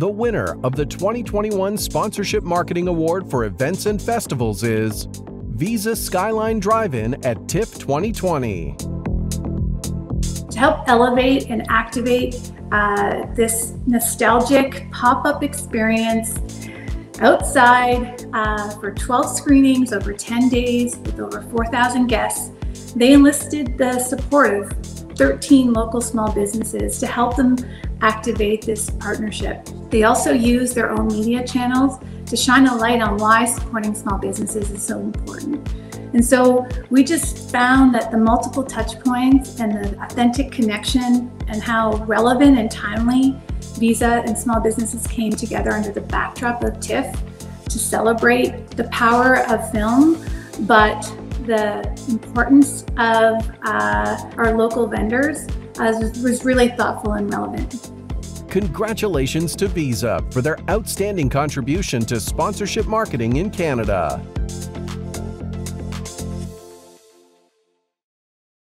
The winner of the 2021 Sponsorship Marketing Award for Events and Festivals is Visa Skyline Drive-In at TIFF 2020. To help elevate and activate uh, this nostalgic pop-up experience outside uh, for 12 screenings over 10 days with over 4,000 guests, they enlisted the support of 13 local small businesses to help them activate this partnership. They also use their own media channels to shine a light on why supporting small businesses is so important. And so we just found that the multiple touch points and the authentic connection and how relevant and timely Visa and small businesses came together under the backdrop of TIFF to celebrate the power of film, but the importance of uh, our local vendors was really thoughtful and relevant. Congratulations to Visa for their outstanding contribution to sponsorship marketing in Canada.